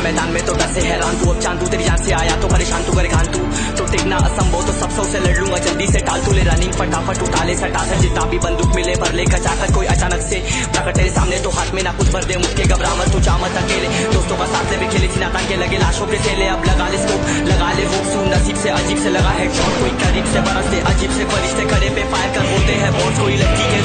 मैदान में तो डर से हैरान तू। अब चाँद तेरी जान से आया तो परेशान तू, करे खान तू। तो टिकना असंभव तो सबसे लड़ लूँगा। जल्दी से टाल तू ले रनिंग फटाफट उठा ले सटा सर जितना भी बंदूक मिले भर ले। जाकर कोई अचानक से प्रकट तेरे सामने तो हाथ में ना कुछ भर दे। मुझके घबरा मत तू चामत अकेले। दोस्तों का साथ भी खेले थी नाता के लगे, लाशों के सेले अब लगा ले स्कोप लगा ले वो सुन नसीब से, अजीब से लगा है कोई करीब से बरसते अजीब से फरिश्ते खड़े पे फायर कर होते हैं बहुत कोई लड़की के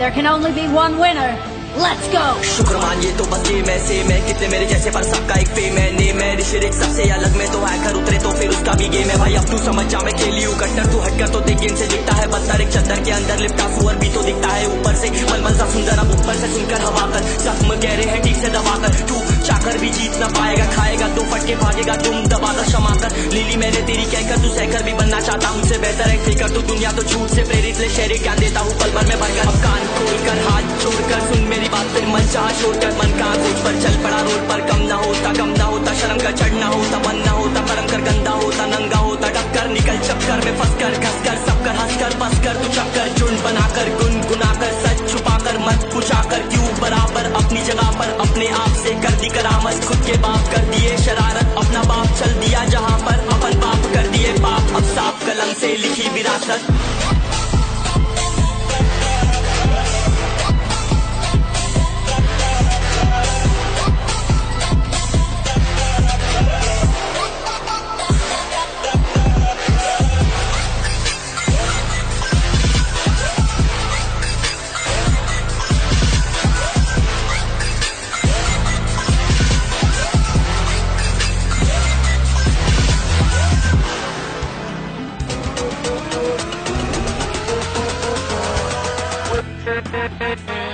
There can only be one winner. Let's go! शुक्रमान ये तो बस ये मैं से मैं कितने मेरे जैसे पर सबका एक फेम है ने मैं ऋषिरिक सबसे अलग में तो हैकर उतरे तो फिर उसका भी गेम है भाई अब तू समझ जा मैं खेली हूँ कट्टर तू हटकर तो देख से दिखता है बदतर एक चद्दर के अंदर लिपटा सुअर भी तो दिखता है ऊपर से मलमल सा सुंदर अब ऊपर से सुनकर हवा कर जख्म कह रहे हैं ठीक से दबा तू कर तू दुनिया तो झूठ से प्रेरित ले, शेरी क्या देता हूँ? पल भर में भरकर अब कान खोल कर हाथ छोड़ कर सुन मेरी बात, फिर मन चाह छोड़ कर मन कहा रोड पर? चल पड़ा रोड पर। कम ना होता, कम ना होता। शर्म कर चढ़ना होता, मन ना होता। कर्म कर गंदा होता, नंगा होता। डब कर निकल, चक्कर में फंस कर घस कर सब कर हंस कर बस कर तू चक्कर झुंड बनाकर गुन गुना कर सच छुपा कर मत पूछा कर क्यों? बराबर अपनी जगह पर अपने आप से कर दी करामत। खुद के बाप कर दिए शरारत। Thank you.